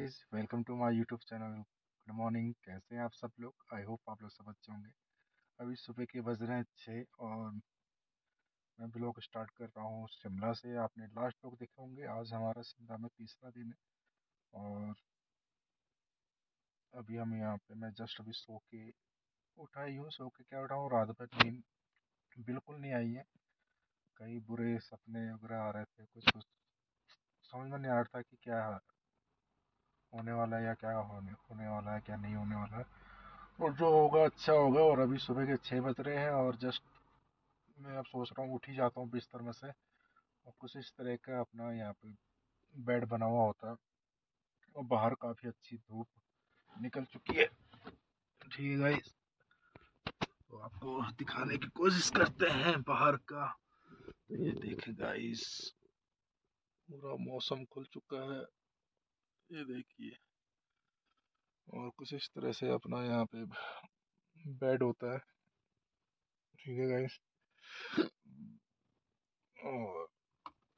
Welcome to my YouTube channel good morning कैसे हैं आप सब लोग? आई होप आप लोग सब अच्छे होंगे। अभी सुबह के बज रहे हैं छः और मैं ब्लॉग स्टार्ट कर रहा हूँ शिमला से। आपने लास्ट ब्लॉग देखे होंगे। आज हमारा शिमला में तीसरा दिन है और अभी हम यहाँ पे मैं जस्ट अभी सो के उठा ही हूँ। सो के क्या उठा हूँ? रात भर नींद बिल्कुल नहीं आई है। कई बुरे सपने वगैरह आ रहे थे। कुछ कुछ समझ में नहीं आ रहा था कि क्या होने वाला है या क्या होने होने वाला है, क्या नहीं होने वाला है। और जो होगा अच्छा होगा। और अभी सुबह के छः बज रहे हैं और जस्ट मैं अब सोच रहा हूँ, उठ ही जाता हूँ बिस्तर में से। और कुछ इस तरह का अपना यहाँ पे बेड बना हुआ होता है। और बाहर काफ़ी अच्छी धूप निकल चुकी है। ठीक है तो आपको दिखाने की कोशिश करते हैं बाहर का। तो ये देखे गाइस पूरा मौसम खुल चुका है। ये देखिए। और कुछ इस तरह से अपना यहाँ पे बेड होता है। ठीक है गाइस और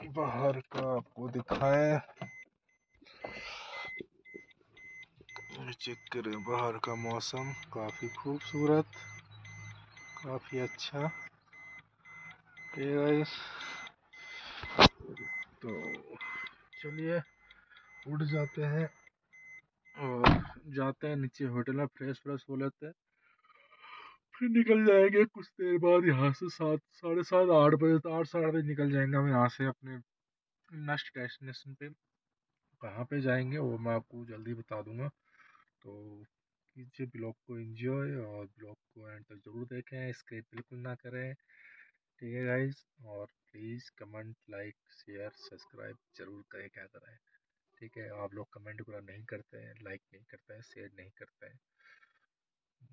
बाहर का आपको दिखाएँ। चेक करें, बाहर का मौसम काफ़ी खूबसूरत, काफ़ी अच्छा। गाइस तो चलिए। उठ जाते हैं और जाते हैं नीचे होटल में, फ्रेश फ्रेश हो लेते हैं। फिर निकल जाएँगे कुछ देर बाद यहाँ से सात, साढ़े सात, आठ बजे, आठ, साढ़े बजे निकल जाएँगे हम यहाँ से अपने नेक्स्ट डेस्टिनेशन पे। कहाँ पे जाएँगे वो मैं आपको जल्दी बता दूँगा। तो कीजिए ब्लॉग को एंजॉय और ब्लॉग को एंड तक ज़रूर देखें स्क्रिप बिल्कुल ना करें। ठीक है गाइज़ और please comment like share subscribe ज़रूर करें, क्या करें। ठीक है, आप लोग कमेंट पूरा नहीं करते हैं, लाइक नहीं करते हैं, शेयर नहीं करते हैं।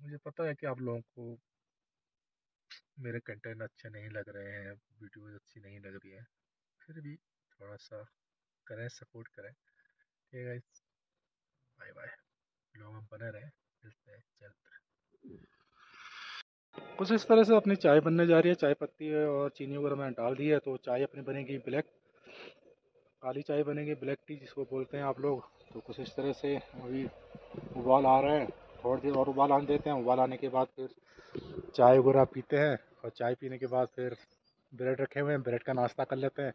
मुझे पता है कि आप लोगों को मेरे कंटेंट अच्छे नहीं लग रहे हैं वीडियो अच्छी नहीं लग रही है, फिर भी थोड़ा सा करें, सपोर्ट करें। ठीक है बाय बाय लोग हम बने रहें, मिलते हैं जल्द। कुछ इस तरह से अपनी चाय बनने जा रही है, चाय पत्ती है और चीनी वगैरह मैंने डाल दी है तो चाय अपनी बनेगी ब्लैक काली चाय बनेगी, ब्लैक टी जिसको बोलते हैं आप लोग। तो कुछ इस तरह से अभी उबाल आ रहा है। थोड़ी देर और उबाल आने देते हैं। उबाल आने के बाद फिर चाय वगैरह पीते हैं और चाय पीने के बाद फिर ब्रेड रखे हुए हैं। ब्रेड का नाश्ता कर लेते हैं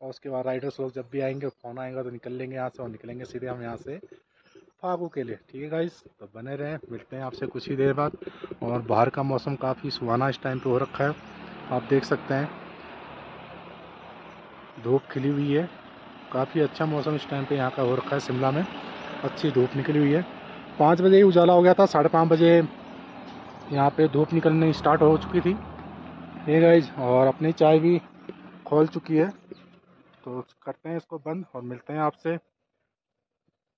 और उसके बाद राइडर्स लोग जब भी आएँगे फ़ोन आएगा तो निकल लेंगे यहाँ से और निकलेंगे सीधे हम यहाँ से फागू के लिए। ठीक है गाइस तो बने रहें। मिलते हैं आपसे कुछ ही देर बाद। और बाहर का मौसम काफ़ी सुहाना इस टाइम पे हो रखा है। आप देख सकते हैं, धूप खिली हुई है। काफ़ी अच्छा मौसम इस टाइम पे यहाँ का हो रखा है शिमला में। अच्छी धूप निकली हुई है। पाँच बजे ही उजाला हो गया था, साढ़े पाँच बजे यहाँ पे धूप निकलने स्टार्ट हो चुकी थी। ये गाइज़ और अपनी चाय भी खोल चुकी है। तो करते हैं इसको बंद और मिलते हैं आपसे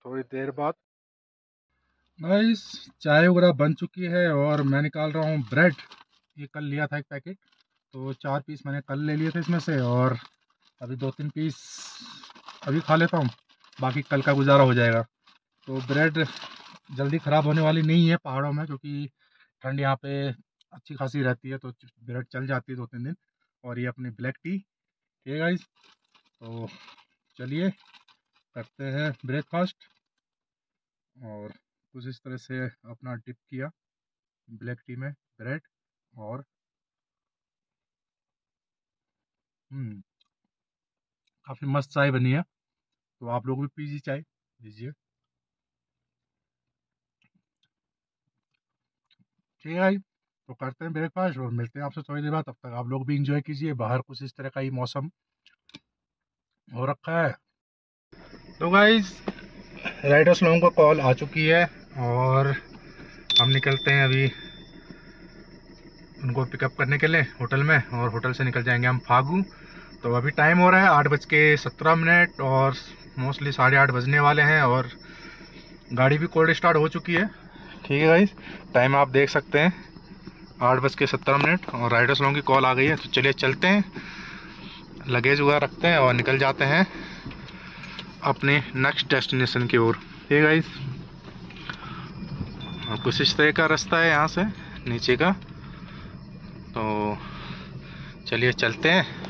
थोड़ी देर बाद। गाइस चाय वगैरह बन चुकी है और मैं निकाल रहा हूँ ब्रेड ये कल लिया था एक पैकेट तो चार पीस मैंने कल ले लिए थे इसमें से और अभी दो तीन पीस अभी खा लेता हूँ। बाकी कल का गुजारा हो जाएगा। तो ब्रेड जल्दी ख़राब होने वाली नहीं है पहाड़ों में, क्योंकि ठंड यहाँ पे अच्छी खासी रहती है तो ब्रेड चल जाती है दो तीन दिन। और ये अपनी ब्लैक टी ठीक है तो चलिए, करते हैं ब्रेकफास्ट और कुछ इस तरह से अपना डिप किया ब्लैक टी में ब्रेड और हम्म काफ़ी मस्त चाय बनी है। तो आप लोग भी पीजिए चाय लीजिए ठीक है तो करते हैं ब्रेकफास्ट और मिलते हैं आपसे थोड़ी देर बाद। तब तक आप लोग भी इंजॉय कीजिए, बाहर कुछ इस तरह का ही मौसम हो रखा है। तो गाइज़ राइडर्स लोगों को कॉल आ चुकी है और हम निकलते हैं अभी उनको पिकअप करने के लिए होटल में और होटल से निकल जाएँगे हम फागू। तो अभी टाइम हो रहा है आठ बज के सत्रह मिनट और मोस्टली साढ़े आठ बजने वाले हैं और गाड़ी भी कोल्ड स्टार्ट हो चुकी है। ठीक है भाई टाइम आप देख सकते हैं। आठ बज के सत्रह मिनट और राइडर्स लोगों की कॉल आ गई है। तो चलिए चलते हैं। लगेज वगैरह रखते हैं और निकल जाते हैं अपने नेक्स्ट डेस्टिनेशन की ओर। ठीक है गाइस कुछ इस तरह का रास्ता है यहाँ से, नीचे का। तो चलिए चलते हैं।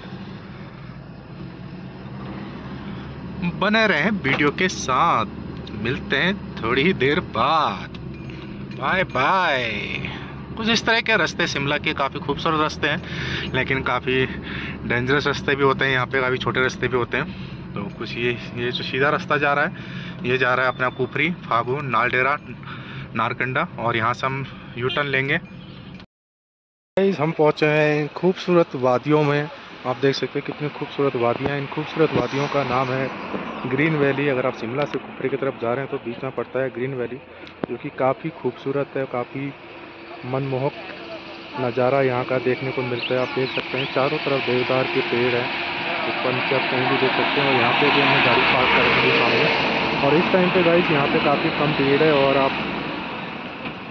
बने रहें वीडियो के साथ। मिलते हैं थोड़ी ही देर बाद। बाय बाय कुछ इस तरह के रास्ते शिमला के काफ़ी खूबसूरत रास्ते हैं, लेकिन काफ़ी डेंजरस रास्ते भी होते हैं, यहाँ पे काफ़ी छोटे रास्ते भी होते हैं। तो कुछ ये ये जो सीधा रास्ता जा रहा है, ये जा रहा है अपना कुफरी, फागू, नालडेरा, नारकंडा, और यहाँ से हम यू टर्न लेंगे हम पहुँचे हैं खूबसूरत वादियों में। आप देख सकते हैं कितनी खूबसूरत वादियाँ इन खूबसूरत वादियों का नाम है ग्रीन वैली। अगर आप शिमला से कुफरी की तरफ़ जा रहे हैं तो बीच में पड़ता है ग्रीन वैली, जो कि काफ़ी खूबसूरत है काफ़ी मनमोहक नज़ारा यहाँ का देखने को मिलता है। आप देख सकते हैं चारों तरफ़ देवदार के पेड़ हैं। ऊपर नीचे आप कहीं भी देख सकते हैं और यहाँ पे भी हमने गाड़ी पार्क कर रखी है और इस टाइम पे गाइस यहाँ पे काफ़ी कम भीड़ है और आप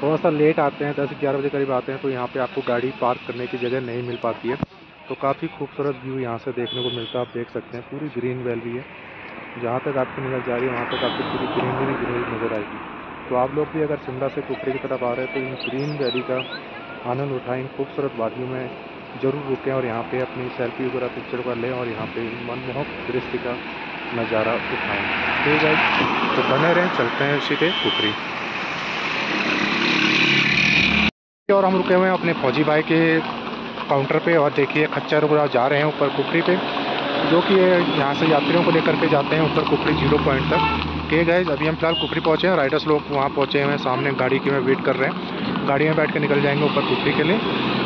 थोड़ा सा लेट आते हैं, दस ग्यारह बजे करीब आते हैं तो यहाँ पे आपको गाड़ी पार्क करने की जगह नहीं मिल पाती है। तो काफ़ी खूबसूरत व्यू यहाँ से देखने को मिलता है। आप देख सकते हैं, पूरी ग्रीन वैली है। जहाँ तक आपकी नज़र जा रही है, वहाँ तक आपको पूरी ग्रीनरी ग्रीनरी नज़र आएगी। तो आप लोग भी अगर शिमला से कुफरी की तरफ़ आ रहे हैं तो इन ग्रीन वैली का आनंद उठाएँ खूबसूरत वादियों में ज़रूर रुकें और यहाँ पे अपनी सेल्फी वगैरह पिक्चर वगैरह लें और यहाँ पे मनमोहक दृश्य का नज़ारा उठाएँ। ठीक है तो बने रहें, चलते हैं के कुफरी और हम रुके हुए हैं अपने फौजी भाई के काउंटर पे और देखिए खच्चर वगैरह जा रहे हैं ऊपर कुफरी पे, जो कि यहाँ से यात्रियों को लेकर के जाते हैं ऊपर कुफरी ज़ीरो पॉइंट तक। के गए अभी हम फ़िलहाल कुफरी पहुँचे हैं, राइडर्स लोग वहाँ पहुँचे हुए हैं, सामने गाड़ी के में वेट कर रहे हैं। गाड़ी में बैठ के निकल जाएँगे ऊपर कुफरी के लिए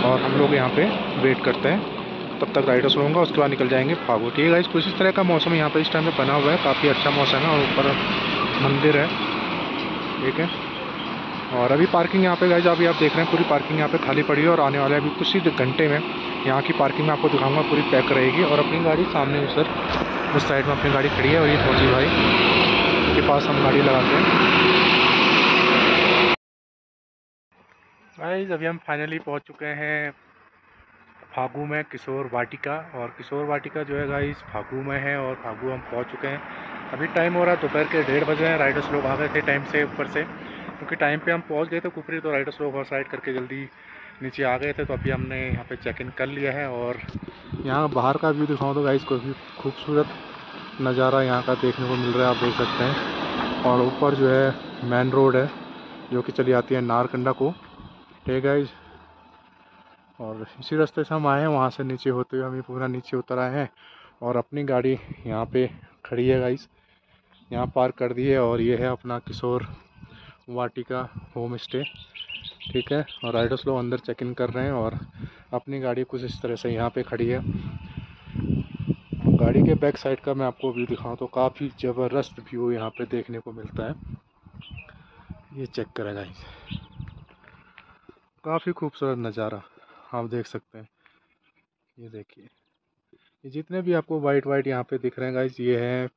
और हम लोग यहाँ पर वेट करते हैं। तब तक राइडर्स होंगे, उसके बाद निकल जाएँगे फागो। ठीक है कुछ इस तरह का मौसम यहाँ पर इस टाइम पे बना हुआ है, काफ़ी अच्छा मौसम है और ऊपर मंदिर है। ठीक है। और अभी पार्किंग यहाँ पे गए जो अभी आप देख रहे हैं, पूरी पार्किंग यहाँ पे खाली पड़ी है और आने वाले अभी कुछ ही घंटे में यहाँ की पार्किंग में आपको दिखाऊँगा, पूरी पैक रहेगी और अपनी गाड़ी सामने सर उस साइड में अपनी गाड़ी खड़ी है और ये फौजी भाई के पास हम गाड़ी लगाते हैं। गाइस अभी हम फाइनली पहुँच चुके हैं फागू में, किशोर वाटिका और किशोर वाटिका जो है गाइस फागू में है और फागू हम पहुँच चुके हैं। अभी टाइम हो रहा है दोपहर के डेढ़ बजे हैं राइडर्स लोग आ गए थे टाइम से ऊपर से। क्योंकि टाइम पे हम पहुँच गए थे कुफरी तो राइडर्स लोग राइड करके जल्दी नीचे आ गए थे तो अभी हमने यहाँ पे चेक इन कर लिया है और यहाँ बाहर का व्यू दिखाऊँ तो गाइस काफ़ी खूबसूरत नज़ारा यहाँ का देखने को मिल रहा है, आप देख सकते हैं। और ऊपर जो है मेन रोड है, जो कि चली आती है नारकंडा को। ठीक है और इसी रास्ते से हम आए हैं, वहाँ से नीचे होते हुए हम पूरा नीचे उतर आए हैं और अपनी गाड़ी यहाँ पे खड़ी है गाइस यहाँ पार्क कर दी है और ये है अपना किशोर वाटिका होम स्टे, ठीक है? और राइडर्स लोग अंदर चेक इन कर रहे हैं और अपनी गाड़ी कुछ इस तरह से यहाँ पे खड़ी है। गाड़ी के बैक साइड का मैं आपको व्यू दिखाऊँ तो काफ़ी ज़बरदस्त व्यू यहाँ पे देखने को मिलता है। ये चेक करें गाइस काफ़ी खूबसूरत नज़ारा आप देख सकते हैं। ये देखिए। ये जितने भी आपको वाइट वाइट यहाँ पे दिख रहे हैं गाइस ये हैं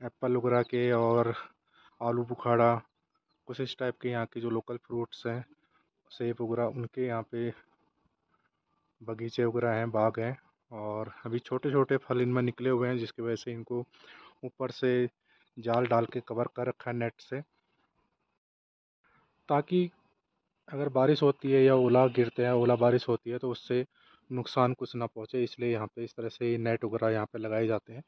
एप्पल उगरा के और आलू बुखाड़ा कुछ इस टाइप के यहाँ के जो लोकल फ्रूट्स हैं, सेब वगैरह, उनके यहाँ पे बगीचे वगैरह हैं, बाग हैं और अभी छोटे छोटे फल इनमें निकले हुए हैं, जिसकी वजह से इनको ऊपर से जाल डाल के कवर कर रखा है नेट से। ताकि अगर बारिश होती है या ओला गिरते हैं, ओला बारिश होती है तो उससे नुकसान कुछ ना पहुँचे, इसलिए यहाँ पे इस तरह से नेट वगैरह यहाँ पे लगाए जाते हैं,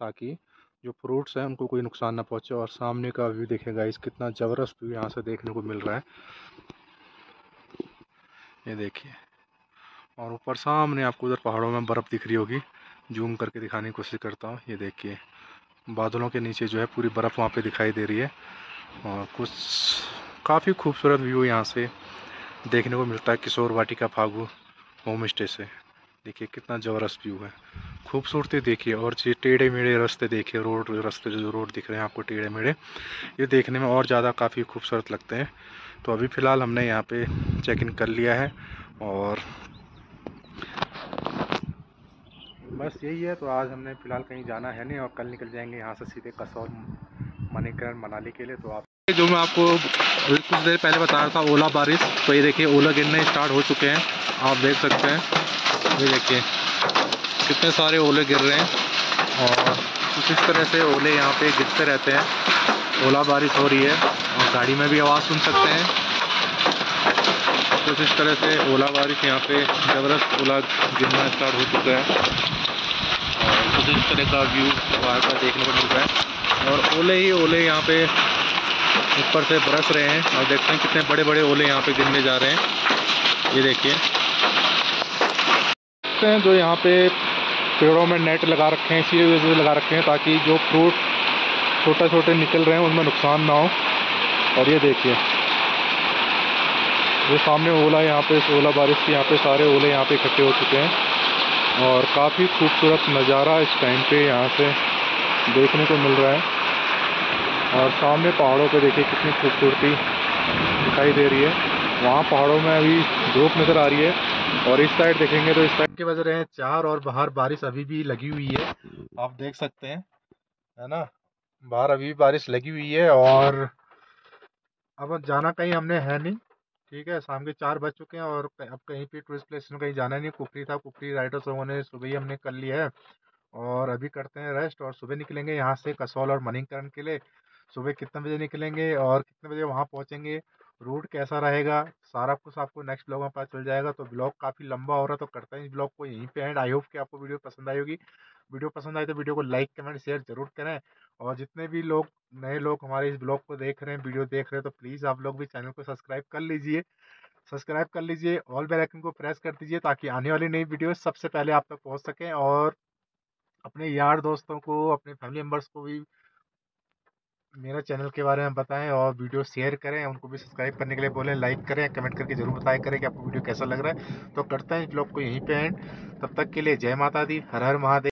ताकि जो फ्रूट्स हैं, उनको कोई नुकसान ना पहुँचे और सामने का व्यू देखेगा इस कितना ज़बरदस्त व्यू यहाँ से देखने को मिल रहा है। ये देखिए, और ऊपर सामने आपको उधर पहाड़ों में बर्फ़ दिख रही होगी, जूम करके दिखाने की कोशिश करता हूँ। ये देखिए, बादलों के नीचे जो है पूरी बर्फ़ वहाँ पे दिखाई दे रही है और कुछ काफ़ी खूबसूरत व्यू यहाँ से देखने को मिलता है किशोर वाटिका फागू होम स्टे से। देखिए, कितना ज़बरदस्त व्यू है। खूबसूरती देखिए और ये टेढ़े मेढ़े रास्ते देखिए रोड, रास्ते जो रोड दिख रहे हैं आपको टेढ़े मेढ़े ये देखने में और ज़्यादा काफ़ी खूबसूरत लगते हैं। तो अभी फ़िलहाल हमने यहाँ पे चेक इन कर लिया है और बस यही है। तो आज हमने फ़िलहाल कहीं जाना है नहीं और कल निकल जाएँगे यहाँ से सीधे कसौल, मणिकरण, मनाली के लिए। तो आप जो मैं आपको कुछ देर पहले बता रहा था, ओला बारिश तो ये देखिए, ओला गिरने स्टार्ट हो चुके हैं। आप देख सकते हैं। ये देखिए। कितने सारे ओले गिर रहे हैं और कुछ इस तरह से ओले यहाँ पे गिरते रहते हैं। ओला बारिश हो रही है और गाड़ी में भी आवाज़ सुन सकते हैं। कुछ इस तरह से ओला बारिश यहाँ पे ज़बरदस्त ओला गिरना स्टार्ट हो चुका है। और कुछ इस तरह का व्यू बाहर का देखने को मिल रहा है। और ओले ही ओले यहाँ पे ऊपर से बरस रहे हैं और देखते हैं कितने बड़े बड़े ओले यहाँ पे गिरने जा रहे हैं। ये देखिए। हैं जो यहाँ पे पेड़ों में नेट लगा रखे हैं इसी वजह से लगा रखे हैं ताकि जो फ्रूट छोटे छोटे निकल रहे हैं, उनमें नुकसान ना हो। और ये देखिए। ये सामने ओला यहाँ पे ओला बारिश के यहाँ पे सारे ओले यहाँ पे इकट्ठे हो चुके हैं। और काफ़ी खूबसूरत नज़ारा इस टाइम पे यहाँ से देखने को मिल रहा है। और सामने पहाड़ों पे देखिए कितनी खूबसूरती दिखाई दे रही है। वहाँ पहाड़ों में अभी धूप नज़र आ रही है। और इस साइड देखेंगे तो इस साइड के बज रहे हैं, चार और बाहर बारिश अभी भी लगी हुई है। आप देख सकते हैं, है ना? बाहर अभी भी बारिश लगी हुई है और अब जाना कहीं हमने है नहीं, ठीक है? शाम के चार बज चुके हैं और अब कहीं पे टूरिस्ट प्लेस में कहीं जाना नहीं कुफरी था कुफरी राइडर्स लोगों ने सुबह ही हमने कर लिया है। और अभी करते हैं रेस्ट और सुबह निकलेंगे यहाँ से कसौल और मणिकरण के लिए। सुबह कितने बजे निकलेंगे और कितने बजे वहाँ पहुँचेंगे? रूट कैसा रहेगा? सारा कुछ आपको नेक्स्ट ब्लॉग में पता चल जाएगा तो ब्लॉग काफ़ी लंबा हो रहा तो करते हैं इस ब्लॉग को यहीं पे एंड आई होप कि आपको वीडियो पसंद आई होगी। वीडियो पसंद आए तो वीडियो को लाइक कमेंट शेयर ज़रूर करें। और जितने भी लोग, नए लोग हमारे इस ब्लॉग को देख रहे हैं वीडियो देख रहे हैं तो प्लीज़ आप लोग भी चैनल को सब्सक्राइब कर लीजिए। सब्सक्राइब कर लीजिए ऑल बेल आइकन को प्रेस कर दीजिए, ताकि आने वाली नई वीडियो सबसे पहले आप तक पहुँच सकें। और अपने यार दोस्तों को, अपने फैमिली मेंबर्स को भी मेरा चैनल के बारे में बताएँ और वीडियो शेयर करें, उनको भी सब्सक्राइब करने के लिए बोलें, लाइक करें, कमेंट करके ज़रूर बताया करें कि आपको वीडियो कैसा लग रहा है। तो करते हैं ब्लॉग को यहीं पे एंड। तब तक के लिए जय माता दी, हर हर महादेव।